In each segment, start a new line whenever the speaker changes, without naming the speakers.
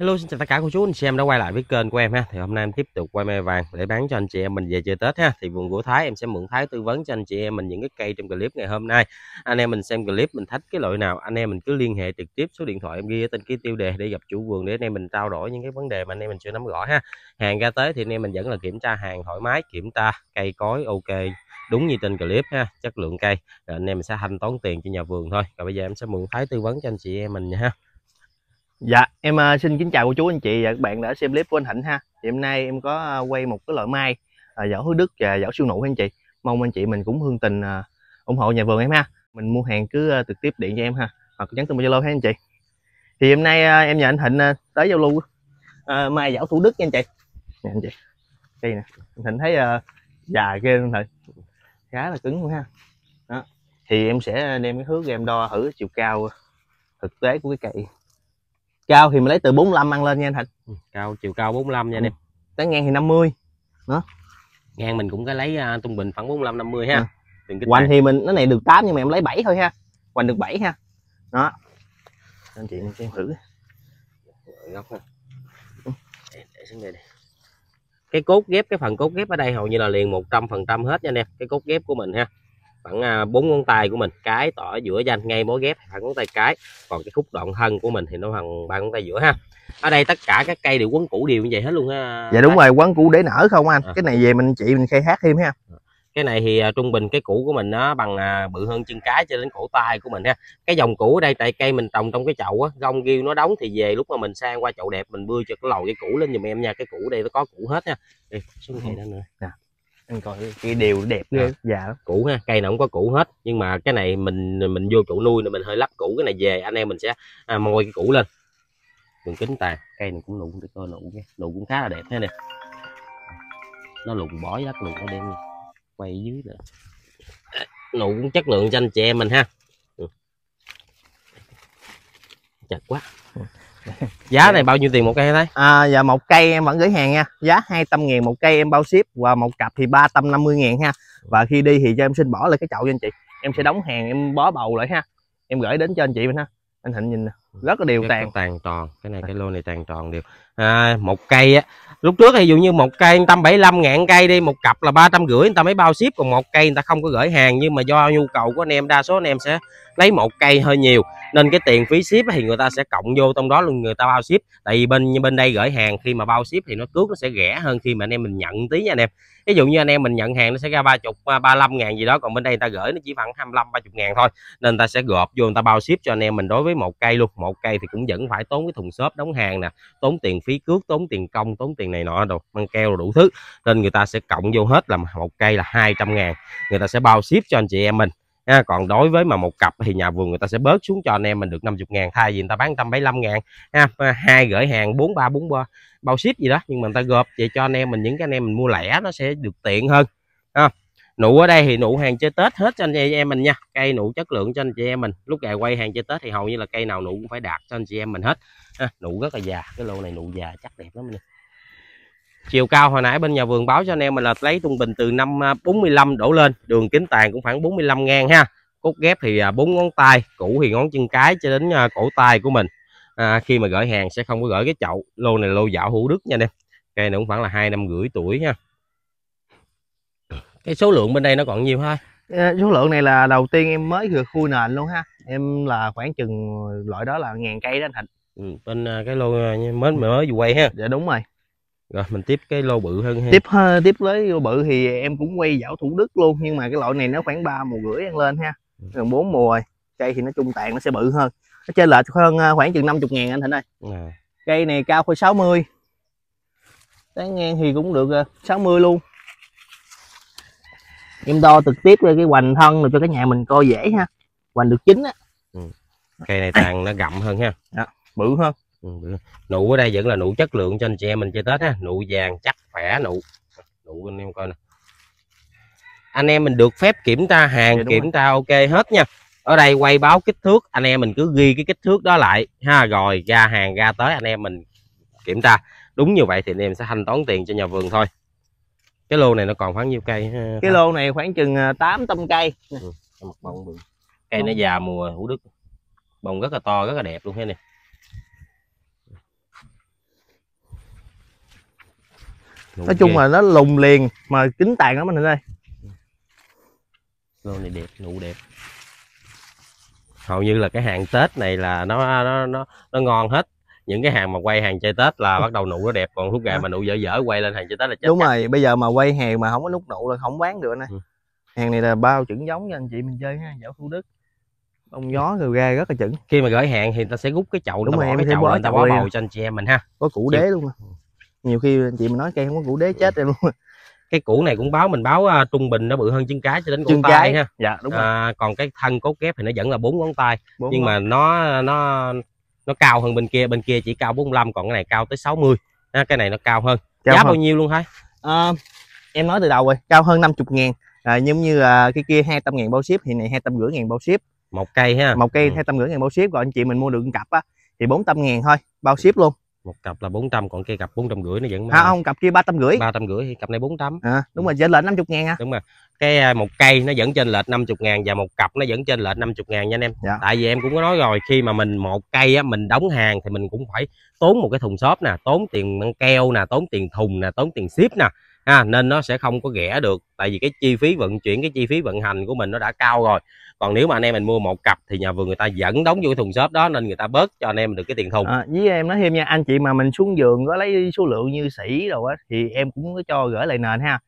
Hello, xin chào tất cả cô chú, anh chị em đã quay lại với kênh của em ha. Thì hôm nay em tiếp tục quay mai vàng để bán cho anh chị em mình về chơi Tết ha. Thì vườn của Thái em sẽ mượn Thái tư vấn cho anh chị em mình những cái cây trong clip ngày hôm nay. Anh em mình xem clip, mình thách cái loại nào, anh em mình cứ liên hệ trực tiếp số điện thoại em ghi ở tên ký tiêu đề để gặp chủ vườn để anh em mình trao đổi những cái vấn đề mà anh em mình chưa nắm rõ ha. Hàng ra tới thì anh em mình vẫn là kiểm tra hàng thoải mái, kiểm tra cây cối, ok, đúng như trên clip ha, chất lượng cây. Rồi anh em mình sẽ thanh toán tiền cho nhà vườn thôi. Rồi bây giờ em sẽ mượn Thái tư vấn cho anh chị em mình nha ha.
Dạ, em uh, xin kính chào cô chú anh chị và các bạn đã xem clip của anh Thịnh ha. Thì hôm nay em có uh, quay một cái loại mai à, uh, giỏ hứa Đức và giỏ siêu nụ anh chị. Mong anh chị mình cũng hương tình uh, ủng hộ nhà vườn em ha. Mình mua hàng cứ uh, trực tiếp điện cho em ha, hoặc nhắn tin qua Zalo ha anh chị. Thì hôm nay uh, em nhờ anh Thịnh uh, tới giao lưu uh, mai giỏ thủ Đức nha anh chị. Nè anh chị. Đây nè, anh Thịnh thấy uh, già ghê anh Thịnh. Khá là cứng luôn ha. Đó. Thì em sẽ đem cái thước em đo thử chiều cao thực tế của cái cây cao thì mình lấy từ 45 ăn lên nha anh Thịnh.
Ừ, cao chiều cao 45 nha anh em.
Tới ngang thì 50
ngang mình cũng có lấy uh, trung bình khoảng 45 50 ha.
Ừ.
Đừng
hoành
tàn.
thì mình nó này được 8 nhưng mà em lấy 7 thôi ha. Hoành được 7 ha. Đó. Anh chị mình xem thử.
Góc ha. Để, để xuống đây đi. Cái cốt ghép cái phần cốt ghép ở đây hầu như là liền 100 phần trăm hết nha anh em. Cái cốt ghép của mình ha khoảng à, bốn ngón tay của mình cái tỏ giữa danh ngay mối ghép khoảng ngón tay cái. Còn cái khúc đoạn thân của mình thì nó bằng ba ngón tay giữa ha. Ở đây tất cả các cây đều quấn củ đều như vậy hết luôn ha
dạ đúng rồi quán cũ để nở không anh.
À.
cái này về mình chị mình khai thác thêm ha.
Cái này thì à, trung bình cái củ của mình nó bằng à, bự hơn chân cái cho đến cổ tay của mình ha. Cái dòng củ ở đây tại cây mình trồng trong cái chậu á gông ghiêu nó đóng thì về lúc mà mình sang qua chậu đẹp mình bươi cho cái lầu cái củ lên giùm em nha. Cái củ đây nó có củ hết nha. Đi xuống cây đó nữa
anh coi cái đều đẹp ghê.
À.
dạ.
Củ ha cây nào cũng có củ hết nhưng mà cái này mình mình vô chỗ nuôi nên mình hơi lắp củ cái này về anh em mình sẽ à, môi cái củ lên. Đường kính tàn. Cây này cũng nụ để coi nụ nha. Nụ cũng khá là đẹp thế nè. Nó lùn bó đất lùn nó đem quay dưới nữa nụ cũng chất lượng cho anh chị em mình ha. Ừ. chặt quá giá này bao nhiêu tiền một cây đấy
à, dạ một cây em vẫn gửi hàng nha. Giá 200 ngàn một cây em bao ship và một cặp thì 350 ngàn ha. Và khi đi thì cho em xin bỏ lại cái chậu cho anh chị. Em sẽ đóng hàng em bó bầu lại ha. Em gửi đến cho anh chị mình ha. Anh Thịnh nhìn nè rất là đều
Rất
tàn.
tàn tròn cái này cái lô này tàn tròn đều. À, một cây á lúc trước ví dụ như một cây 175 ngàn cây đi một cặp là ba trăm rưỡi người ta mới bao ship còn một cây người ta không có gửi hàng nhưng mà do nhu cầu của anh em đa số anh em sẽ lấy một cây hơi nhiều. Nên cái tiền phí ship thì người ta sẽ cộng vô trong đó luôn người ta bao ship. Tại vì bên bên đây gửi hàng khi mà bao ship thì nó cước nó sẽ rẻ hơn khi mà anh em mình nhận tí nha anh em. Ví dụ như anh em mình nhận hàng nó sẽ ra ba chục ba mươi ngàn gì đó còn bên đây người ta gửi nó chỉ khoảng 25 30 ngàn thôi. Nên người ta sẽ gộp vô người ta bao ship cho anh em mình đối với một cây luôn một cây thì cũng vẫn phải tốn cái thùng xốp đóng hàng nè, tốn tiền phí cước, tốn tiền công, tốn tiền này nọ đồ băng keo đủ thứ nên người ta sẽ cộng vô hết là một cây là 200 ngàn, người ta sẽ bao ship cho anh chị em mình, ha. còn đối với mà một cặp thì nhà vườn người ta sẽ bớt xuống cho anh em mình được 50 ngàn, thay vì người ta bán 175 ngàn, ha hai gửi hàng 43 43 bao ship gì đó, nhưng mà người ta gộp vậy cho anh em mình, những cái anh em mình mua lẻ nó sẽ được tiện hơn, ha nụ ở đây thì nụ hàng chơi tết hết cho anh chị em mình nha. Cây nụ chất lượng cho anh chị em mình. Lúc gà quay hàng chơi tết thì hầu như là cây nào nụ cũng phải đạt cho anh chị em mình hết. À, nụ rất là già. Cái lô này nụ già chắc đẹp lắm nha chiều cao hồi nãy bên nhà vườn báo cho anh em mình là lấy trung bình từ năm à, 45 đổ lên. Đường kính tàn cũng khoảng 45 ngang ha. Cốt ghép thì à, bốn ngón tay cũ thì ngón chân cái cho đến à, cổ tay của mình. À, khi mà gửi hàng sẽ không có gửi cái chậu. Lô này lô dạo hữu đức nha anh em. Cây này cũng khoảng là hai năm rưỡi tuổi ha cái số lượng bên đây nó còn nhiều thôi
Ờ, số lượng này là đầu tiên em mới vừa khui nền luôn ha. Em là khoảng chừng loại đó là ngàn cây đó anh Thịnh.
Ừ, bên à, cái lô à, mới mới vừa quay ha?
Dạ đúng rồi.
Rồi mình tiếp cái lô bự hơn ha.
Tiếp tiếp với vô bự thì em cũng quay dạo thủ đức luôn nhưng mà cái loại này nó khoảng ba mùa rưỡi ăn lên ha. Gần bốn mùa rồi cây thì nó trung tàn nó sẽ bự hơn. Nó trên lệch hơn ờ, khoảng chừng 50 ngàn anh Thịnh ơi.
À,
cây này cao khoảng 60 tán ngang thì cũng được ờ, 60 luôn em đo trực tiếp ra cái hoành thân rồi cho cái nhà mình coi dễ ha. Hoành được chín á.
Cây này tàn nó gậm hơn ha.
Bự hơn.
Ừ, bự. nụ ở đây vẫn là nụ chất lượng cho anh chị em mình chơi tết ha. Nụ vàng chắc khỏe nụ nụ anh em coi nè. Anh em mình được phép kiểm tra hàng
Dạ,
kiểm tra ok hết nha. Ở đây quay báo kích thước anh em mình cứ ghi cái kích thước đó lại ha. Rồi ra hàng ra tới anh em mình kiểm tra. Đúng như vậy thì anh em sẽ thanh toán tiền cho nhà vườn thôi cái lô này nó còn khoảng nhiêu cây ha?
cái lô này khoảng chừng à, 8 tông
cây. Ừ, ừ. cây nó già mùa hữu đức. Bông rất là to rất là đẹp luôn thế này
nói chung là nó lùng liền mà chính tàn lắm anh hình đây
lô này đẹp nụ đẹp. Hầu như là cái hàng tết này là nó nó nó, nó ngon hết những cái hàng mà quay hàng chơi tết là bắt đầu nụ nó đẹp còn lúc gà
À.
mà nụ dở dở quay lên hàng chơi tết là chết
đúng
chắc.
rồi bây giờ mà quay hàng mà không có nút nụ là không bán được nè
Ừ.
hàng này là bao chuẩn giống cho anh chị mình chơi ha dạo thu đức bông gió rồi ra rất là chuẩn
khi mà gửi hàng thì ta sẽ rút cái chậu
Đúng rồi,
bỏ
em sẽ
chậu lên ta
đi.
bầu cho anh chị em mình ha
có củ đế luôn nè. nhiều khi anh chị mình nói cây không có củ đế chết em luôn
cái củ này cũng báo mình báo à, trung bình nó bự hơn chân cái cho đến
chân
tay
cái
ha
dạ đúng rồi
à, còn cái thân cốt kép thì nó vẫn là bốn ngón tay
Bốn
nhưng
ngón.
mà nó nó nó cao hơn bên kia bên kia chỉ cao 45 còn cái này cao tới 60 ha, cái này nó cao hơn.
Cao
giá
hơn.
bao nhiêu luôn thôi
Ờ, em nói từ đầu rồi cao hơn 50 ngàn. À, giống như là cái kia 200 ngàn bao ship thì này 250 ngàn bao ship.
Một cây ha.
Một cây
Ừ.
250 ngàn bao ship còn anh chị mình mua được một cặp á thì 400 ngàn thôi bao ship luôn.
Một cặp là 400 còn cây cặp 450 nó vẫn
à, không cặp kia 350
ba trăm rưỡi thì cặp này 400
à, đúng rồi trên lệnh 50 ngàn à.
Đúng rồi cái à, một cây nó vẫn trên lệch 50 ngàn và một cặp nó vẫn trên lệch 50 ngàn nha anh em.
Dạ.
tại vì em cũng có nói rồi khi mà mình một cây á mình đóng hàng thì mình cũng phải tốn một cái thùng xốp nè tốn tiền băng keo nè tốn tiền thùng nè tốn tiền ship nè. Ha nên nó sẽ không có rẻ được tại vì cái chi phí vận chuyển cái chi phí vận hành của mình nó đã cao rồi. Còn nếu mà anh em mình mua một cặp thì nhà vườn người ta vẫn đóng vô cái thùng xốp đó nên người ta bớt cho anh em được cái tiền thùng.
À, với em nói thêm nha anh chị mà mình xuống giường có lấy số lượng như sĩ rồi á thì em cũng có cho gửi lại nền ha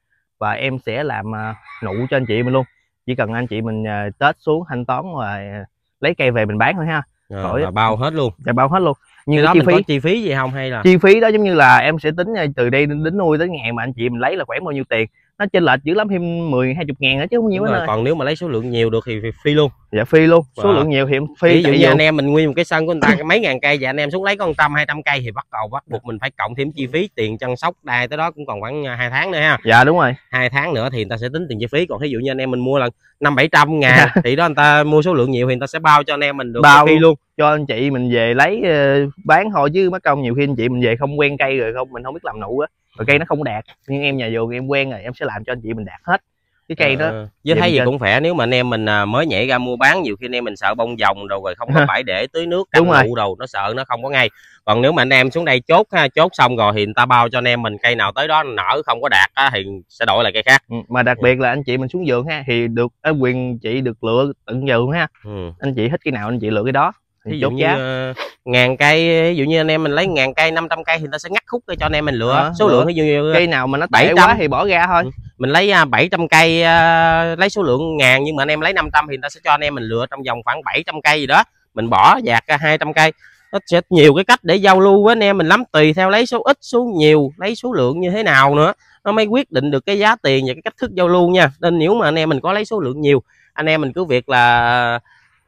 và em sẽ làm à, nụ cho anh chị mình luôn. Chỉ cần anh chị mình à, tết xuống thanh toán và à, lấy cây về mình bán thôi ha. Khỏi-
và bao hết luôn.
Và bao hết luôn.
Như
như
đó
chi phí
có chi phí gì không hay là?
Chi phí đó giống như là em sẽ tính à, từ đây đến nuôi tới ngày mà anh chị mình lấy là khoảng bao nhiêu tiền nó chênh lệch dữ lắm thêm 10 20 ngàn nữa chứ không nhiều ơi
còn nếu mà lấy số lượng nhiều được thì phi luôn.
Dạ phi luôn. Số
Wow.
lượng nhiều thì phi
ví dụ như anh em mình nguyên một cái sân của người ta cái mấy ngàn cây và anh em xuống lấy một trăm hai trăm cây thì bắt đầu bắt buộc mình phải cộng thêm chi phí tiền chăm sóc đai tới đó cũng còn khoảng à, hai tháng nữa ha.
Dạ đúng rồi.
Hai tháng nữa thì người ta sẽ tính tiền chi phí còn ví dụ như anh em mình mua là năm bảy trăm ngàn thì đó người ta mua số lượng nhiều thì người ta sẽ bao cho anh em mình được
Bao.
phi luôn.
cho anh chị mình về lấy ờ, bán thôi chứ mất công nhiều khi anh chị mình về không quen cây rồi không mình không biết làm nụ á rồi cây nó không đạt nhưng em nhà vườn em quen rồi em sẽ làm cho anh chị mình đạt hết cái cây đó
Ờ, với thấy gì
trên.
cũng khỏe nếu mà anh em mình à, mới nhảy ra mua bán nhiều khi anh em mình sợ bông vòng đồ rồi không có bãi để tưới nước
Đúng rồi.
đồ nó sợ nó không có ngay còn nếu mà anh em xuống đây chốt ha chốt xong rồi thì người ta bao cho anh em mình cây nào tới đó nở không có đạt á, thì sẽ đổi lại cây khác
Ừ, mà đặc biệt là anh chị mình xuống vườn ha thì được quyền chị được lựa tận vườn ha
ừ.
anh chị thích cái nào anh chị lựa cái đó
ví dụ như
giá
ờ, ngàn cây ví dụ như anh em mình lấy ngàn cây 500 cây thì ta sẽ ngắt khúc cho anh em mình lựa.
Ờ,
số lượng ví dụ như
cây nào mà nó tệ
700.
quá thì bỏ ra thôi.
Ừ. mình lấy à, 700 cây à, lấy số lượng ngàn nhưng mà anh em lấy 500 thì ta sẽ cho anh em mình lựa trong vòng khoảng 700 cây gì đó. Mình bỏ dạt ra 200 cây. Nó sẽ nhiều cái cách để giao lưu với anh em mình lắm tùy theo lấy số ít số nhiều lấy số lượng như thế nào nữa. Nó mới quyết định được cái giá tiền và cái cách thức giao lưu nha. Nên nếu mà anh em mình có lấy số lượng nhiều anh em mình cứ việc là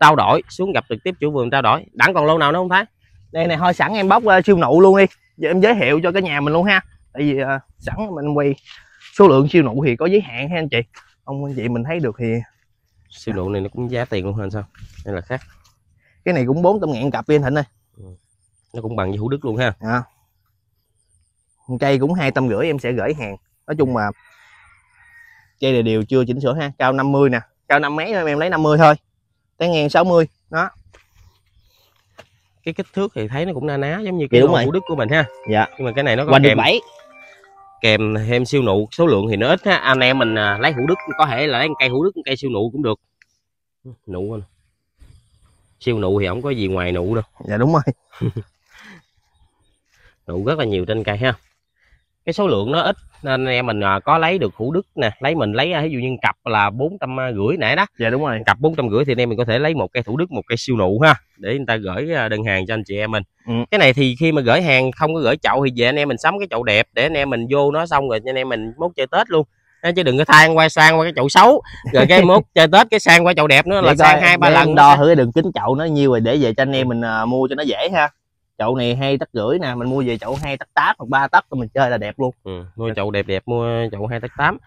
trao đổi xuống gặp trực tiếp chủ vườn trao đổi. Đẳng còn lâu nào nữa không thấy
đây này thôi sẵn em bóc ờ, siêu nụ luôn đi. Giờ em giới thiệu cho cái nhà mình luôn ha. Tại vì ờ, sẵn mình quay số lượng siêu nụ thì có giới hạn ha anh chị. Ông anh chị mình thấy được thì
siêu nụ này nó cũng giá tiền luôn hơn sao hay là khác?
Cái này cũng 400 ngàn cặp đi anh Thịnh ơi.
Nó cũng bằng với hữu đức luôn ha.
À. cây cũng hai trăm rưỡi em sẽ gửi hàng. Nói chung mà cây này đều chưa chỉnh sửa ha. Cao 50 nè. Cao năm mấy em lấy 50 thôi tới ngàn 60 đó.
Cái kích thước thì thấy nó cũng na ná giống như cái
đúng rồi.
hữu đức của mình ha.
Dạ.
Nhưng mà cái này nó có
được
kèm
bảy.
kèm thêm siêu nụ số lượng thì nó ít ha. Anh em mình à, lấy hữu đức có thể là lấy một cây hữu đức một cây siêu nụ cũng được. Nụ anh siêu nụ thì không có gì ngoài nụ đâu.
Dạ đúng rồi.
Nụ rất là nhiều trên cây ha cái số lượng nó ít nên em mình à, có lấy được hữu đức nè lấy mình lấy à, ví dụ như cặp là bốn trăm rưỡi nãy đó.
Dạ đúng rồi.
Cặp bốn trăm rưỡi thì anh em mình có thể lấy một cây thủ đức một cây siêu nụ ha để người ta gửi à, đơn hàng cho anh chị em mình.
Ừ.
cái này thì khi mà gửi hàng không có gửi chậu thì về anh em mình sắm cái chậu đẹp để anh em mình vô nó xong rồi anh em mình mốt chơi tết luôn. Chứ đừng có than qua sang qua cái chậu xấu rồi cái mốt chơi tết cái sang qua chậu đẹp nữa là
Để coi-
sang hai ba lần
đo thử cái đường kính chậu nó nhiêu rồi để về cho anh em mình à, mua cho nó dễ ha chậu này hai tấc rưỡi nè mình mua về chậu hai tấc tám hoặc ba tấc mình chơi là đẹp luôn.
Ừ, mua chậu đẹp đẹp mua chậu hai tấc tám.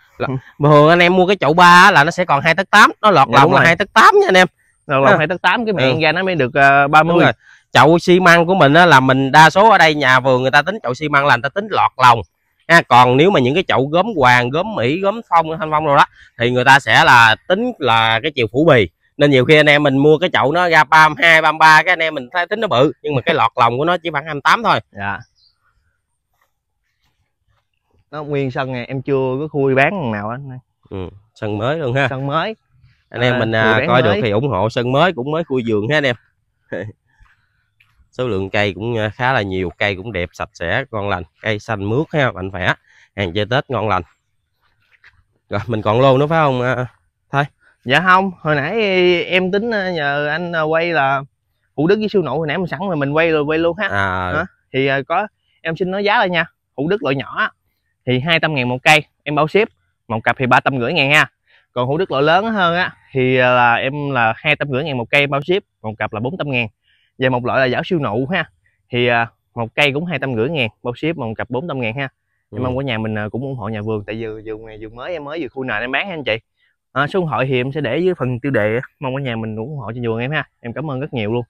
Thường anh em mua cái chậu ba là nó sẽ còn hai tấc tám. Nó lọt
Dạ,
lòng là hai tấc tám nha anh em.
Rồi
Ha.
lòng hai tấc tám cái miệng
Ừ.
ra nó mới được uh, 30
Đúng rồi. chậu xi măng của mình á, là mình đa số ở đây nhà vườn người ta tính chậu xi măng là người ta tính lọt lòng. Ha còn nếu mà những cái chậu gốm hoàng gốm mỹ gốm phong thanh phong rồi đó thì người ta sẽ là tính là cái chiều phủ bì nên nhiều khi anh em mình mua cái chậu nó ra ba hai ba ba cái anh em mình thấy tính nó bự nhưng mà cái lọt lòng của nó chỉ khoảng 28 thôi.
Dạ. Nó nguyên sân này em chưa có khui bán lần nào á
ừ. sân mới luôn ha.
Sân mới.
Anh em
À,
mình à, coi được
mới.
thì ủng hộ sân mới cũng mới khui vườn ha anh em. Số lượng cây cũng à, khá là nhiều cây cũng đẹp sạch sẽ ngon lành. Cây xanh mướt ha mạnh khỏe. Hàng chơi tết ngon lành. Rồi mình còn lô nữa phải không à,
dạ không hồi nãy em tính ờ, nhờ anh ờ, quay là hữu đức với siêu nụ hồi nãy mình sẵn rồi mình quay rồi quay luôn ha.
À.
Hả? thì ờ, có em xin nói giá lại nha. Hữu đức loại nhỏ thì 200 ngàn một cây em bao ship một cặp thì ba trăm rưỡi ngàn ha. Còn hữu đức loại lớn hơn á thì là em là hai trăm rưỡi ngàn một cây bao ship một cặp là 400 ngàn. Và một loại là giảo siêu nụ ha thì một cây cũng hai trăm rưỡi ngàn bao ship một cặp 400 ngàn ha.
Ừ.
em mong cả nhà mình cũng ủng hộ nhà vườn tại vì vườn này vườn mới em mới vừa khu nào em bán ha anh chị à, số điện thoại thì em sẽ để dưới phần tiêu đề mong cả nhà mình ủng hộ cho vườn em ha. Em cảm ơn rất nhiều luôn.